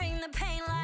bring the pain like